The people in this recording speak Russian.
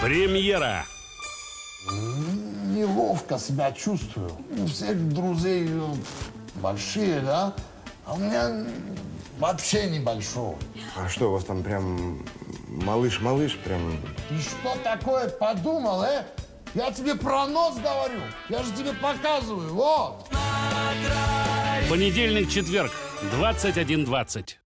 Премьера. Неловко себя чувствую. У всех друзей э, большие, да? А у меня вообще небольшой. А что, у вас там прям малыш-малыш прям... Ты что такое подумал, э? Я тебе про нос говорю. Я же тебе показываю. Вот. Понедельник, четверг, 21.20.